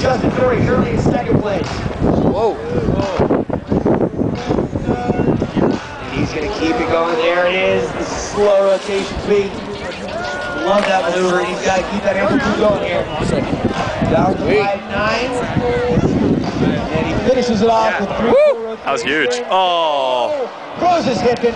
Justin Dorey currently in second place. Whoa. And he's going to keep it going. There it is, the slow rotation beat. Love that maneuver. He's got to keep that amplitude going here. Down to five nine. And he finishes it off with three. That was huge. Oh. Throws his hip into it.